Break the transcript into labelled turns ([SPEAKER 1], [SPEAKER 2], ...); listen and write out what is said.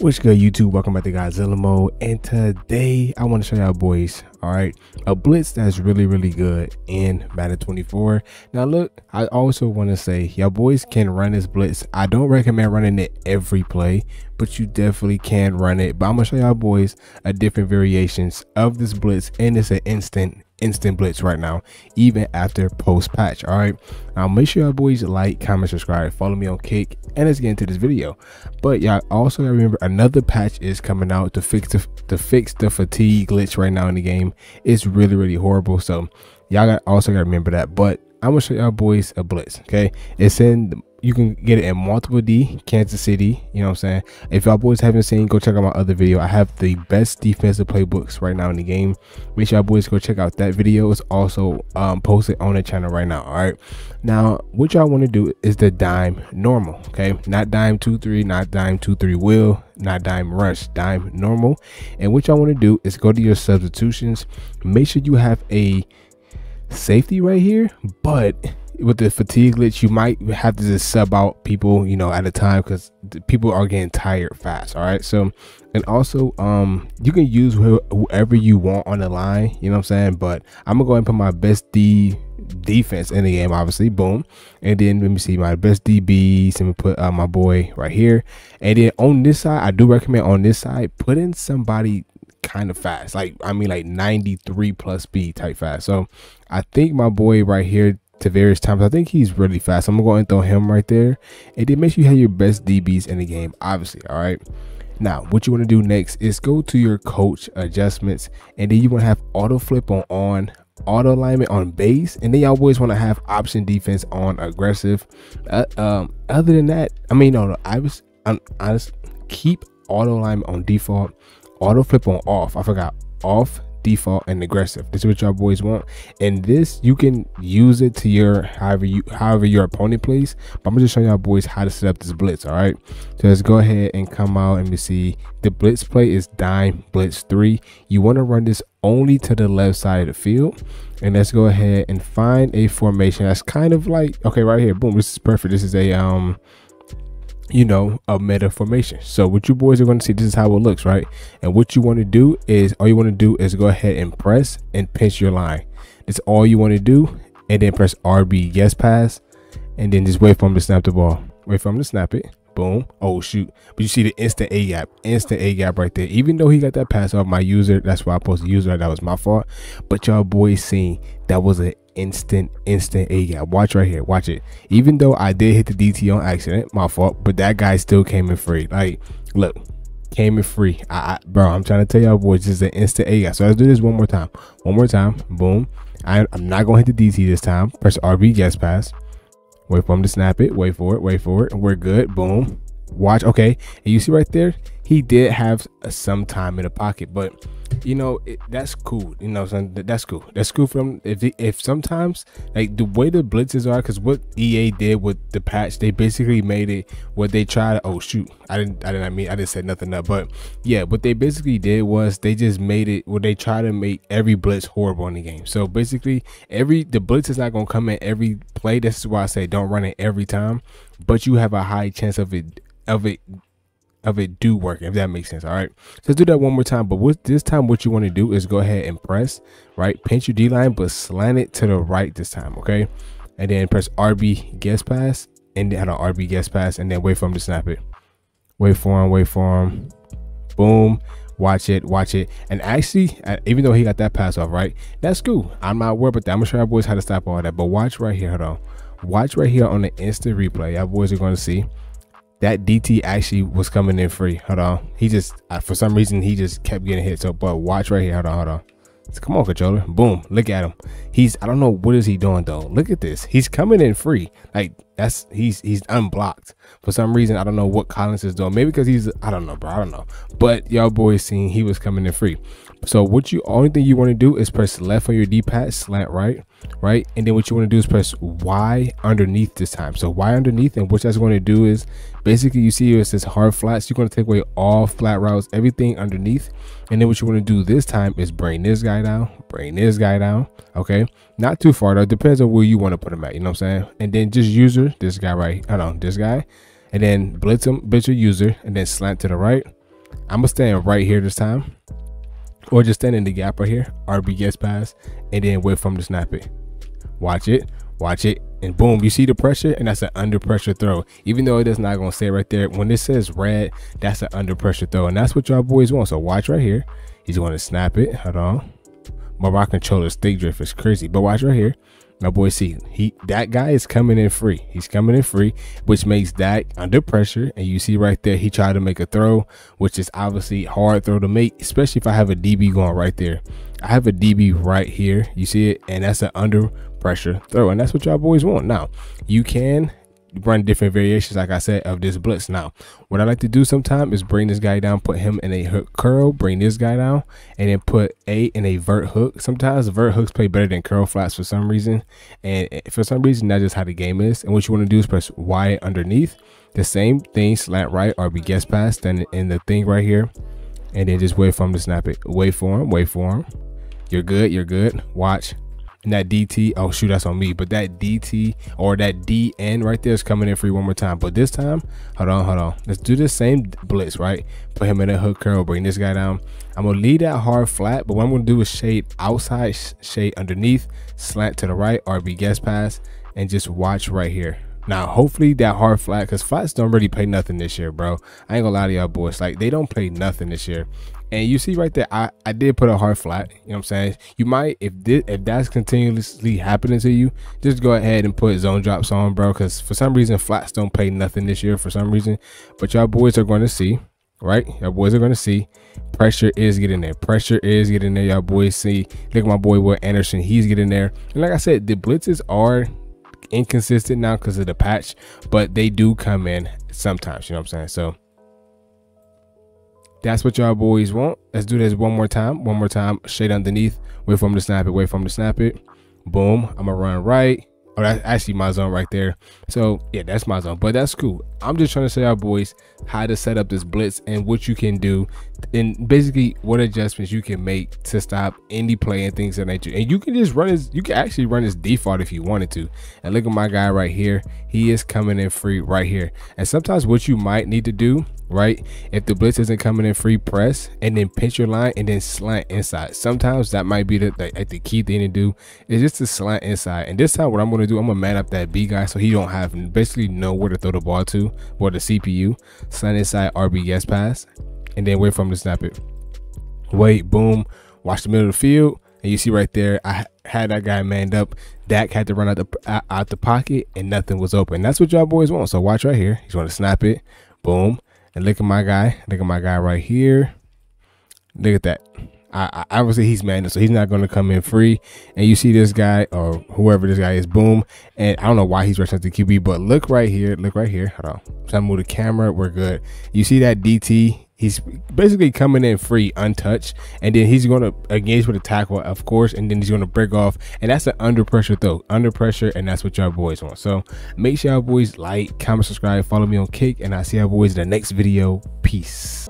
[SPEAKER 1] What's good, YouTube? Welcome back to Godzilla Mode. And today I want to show y'all boys, all right, a blitz that's really, really good in Madden 24. Now, look, I also want to say y'all boys can run this blitz. I don't recommend running it every play, but you definitely can run it. But I'm gonna show y'all boys a different variations of this blitz, and it's an instant instant blitz right now even after post patch all right? Now make sure y'all boys like comment subscribe follow me on kick and let's get into this video. But y'all also remember another patch is coming out to fix the to fix the fatigue glitch right now in the game. It's really really horrible so y'all also gotta remember that. But i'm gonna show y'all boys a blitz okay it's in you can get it in multiple D, Kansas City. You know what I'm saying? If y'all boys haven't seen, go check out my other video. I have the best defensive playbooks right now in the game. Make sure y'all boys go check out that video. It's also um, posted on the channel right now. All right. Now, what y'all want to do is the dime normal. Okay. Not dime 2 3, not dime 2 3 wheel, not dime rush, dime normal. And what y'all want to do is go to your substitutions. Make sure you have a safety right here, but with the fatigue glitch, you might have to just sub out people, you know, at a time because people are getting tired fast. All right. So, and also, um, you can use wh whoever you want on the line, you know what I'm saying? But I'm gonna go and put my best D defense in the game, obviously. Boom. And then let me see my best DBs. Let me put uh, my boy right here. And then on this side, I do recommend on this side, put in somebody kind of fast. Like, I mean, like 93 plus speed type fast. So I think my boy right here to various times. I think he's really fast. I'm gonna go and throw him right there. And then make sure you have your best DBs in the game, obviously. All right. Now, what you want to do next is go to your coach adjustments, and then you want to have auto flip on on, auto alignment on base, and then you always want to have option defense on aggressive. Uh, um, other than that, I mean, no, no I was I'm honest. Keep auto alignment on default, auto flip on off. I forgot. Off default and aggressive. This is what y'all boys want. And this you can use it to your however you however your opponent plays. But i'm gonna just show y'all boys how to set up this blitz all right? So let's go ahead and come out and we see the blitz play is dime blitz three. You want to run this only to the left side of the field. And let's go ahead and find a formation that's kind of like okay right here. Boom this is perfect. This is a um you know, a meta formation. So what you boys are going to see, this is how it looks, right? And what you want to do is, all you want to do is go ahead and press and pinch your line. That's all you want to do. And then press RB guess pass. And then just wait for him to snap the ball. Wait for him to snap it. Boom. Oh, shoot. But you see the instant A gap. Instant A gap right there. Even though he got that pass off my user, that's why I posted user. That was my fault. But y'all boys seen that was an instant, instant A gap. Watch right here. Watch it. Even though I did hit the DT on accident, my fault, but that guy still came in free. Like, look, came in free. I, I bro, I'm trying to tell y'all boys, this is an instant A gap. So let's do this one more time. One more time. Boom. I, I'm not going to hit the DT this time. Press RB guess pass. Wait for him to snap it. Wait for it. Wait for it. We're good. Boom. Watch. Okay. And you see right there, he did have some time in the pocket, but you know it, that's cool. You know, that's cool. That's cool for him. If if sometimes like the way the blitzes are, because what EA did with the patch, they basically made it what they tried. To, oh shoot, I didn't. I didn't. I mean, I didn't say nothing up. But yeah, what they basically did was they just made it where they try to make every blitz horrible in the game. So basically, every the blitz is not gonna come in every play. This is why I say don't run it every time, but you have a high chance of it of it of it do work if that makes sense all right? So let's do that one more time but with this time what you want to do is go ahead and press right pinch your d line but slant it to the right this time okay? And then press rb guess pass and then an rb guess pass and then wait for him to snap it. Wait for him wait for him boom. Watch it watch it. And actually uh, even though he got that pass off right that's cool. I'm not worried about that. I'm gonna show you boys how to stop all that. But watch right here hold on. Watch right here on the instant replay. Y'all boys are going to see that DT actually was coming in free. Hold on. He just, for some reason, he just kept getting hit. So, but watch right here. Hold on, hold on. So come on, controller. Boom. Look at him. He's, I don't know what is he doing though. Look at this. He's coming in free. Like that's, he's, he's unblocked. For some reason, I don't know what Collins is doing. Maybe because he's, I don't know, bro. I don't know. But y'all boys seen he was coming in free. So what you, only thing you want to do is press left on your D-pad, slant right right? And then what you want to do is press Y underneath this time. So Y underneath, and what that's going to do is basically you see here it says hard flats. You're going to take away all flat routes, everything underneath. And then what you want to do this time is bring this guy down, bring this guy down. Okay, not too far though. Depends on where you want to put him at. You know what I'm saying? And then just user this guy right. Uh, hold on, this guy, and then blitz him, blitz your user, and then slant to the right. I'm gonna stand right here this time, or just stand in the gap right here. RB guess pass, and then wait for him to snap it. Watch it, watch it, and boom, you see the pressure, and that's an under pressure throw. Even though it is not gonna say right there, when it says red, that's an under pressure throw, and that's what y'all boys want. So watch right here. He's gonna snap it. Hold on. My rock controller stick drift is crazy, but watch right here. Boy, see, he that guy is coming in free. He's coming in free, which makes that under pressure. And you see right there, he tried to make a throw, which is obviously hard throw to make, especially if I have a DB going right there. I have a DB right here. You see it, and that's an under pressure throw, and that's what y'all boys want. Now, you can run different variations, like I said, of this blitz. Now, what I like to do sometimes is bring this guy down, put him in a hook curl, bring this guy down, and then put A in a vert hook. Sometimes vert hooks play better than curl flats for some reason, and eh, for some reason, that's just how the game is. And what you want to do is press Y underneath. The same thing, slant right, or be guest pass, then in the thing right here, and then just wait for him to snap it. Wait for him, wait for him. You're good, you're good. Watch and that DT, oh shoot, that's on me. But that DT or that DN right there is coming in free one more time. But this time, hold on, hold on. Let's do the same blitz, right? Put him in a hook curl, bring this guy down. I'm gonna leave that hard flat, but what I'm gonna do is shade outside, shade underneath, slant to the right, RB guess pass, and just watch right here. Now, hopefully that hard flat, because flats don't really play nothing this year, bro. I ain't gonna lie to y'all boys. Like, they don't play nothing this year. And you see right there, I, I did put a hard flat. You know what I'm saying? You might, if this, if that's continuously happening to you, just go ahead and put zone drops on, bro. Because for some reason, flats don't pay nothing this year for some reason. But y'all boys are going to see, right? Y'all boys are going to see pressure is getting there. Pressure is getting there. Y'all boys see. Look at my boy Will Anderson. He's getting there. And like I said, the blitzes are inconsistent now because of the patch, but they do come in sometimes. You know what I'm saying? So that's what y'all boys want. Let's do this one more time. One more time. Shade underneath. Wait for him to snap it. Wait for him to snap it. Boom. I'm gonna run right. Oh, that's actually my zone right there. So yeah, that's my zone. But that's cool. I'm just trying to show y'all boys how to set up this blitz and what you can do and basically what adjustments you can make to stop any play and things of that nature. And you can just run his you can actually run his default if you wanted to. And look at my guy right here. He is coming in free right here. And sometimes what you might need to do right? If the blitz isn't coming in free press and then pinch your line and then slant inside. Sometimes that might be the, the, key thing to do is just to slant inside. And this time what I'm going to do, I'm to man up that B guy so he don't have basically know where to throw the ball to or the CPU. Slant inside RB guess pass and then wait for him to snap it. Wait, boom, watch the middle of the field. And you see right there, I had that guy manned up. Dak had to run out the uh, out the pocket, and nothing was open. That's what y'all boys want. So watch right here. He's going to snap it. Boom. And look at my guy. Look at my guy right here. Look at that. I, I obviously he's man, so he's not going to come in free. And you see this guy or whoever this guy is, boom. And I don't know why he's rushing to QB, but look right here. Look right here. Hold on. So I move the camera. We're good. You see that DT? He's basically coming in free, untouched, and then he's going to engage with a tackle, of course, and then he's going to break off, and that's an under pressure throw, under pressure, and that's what y'all boys want. So make sure y'all boys like, comment, subscribe, follow me on Kick, and I'll see y'all boys in the next video. Peace.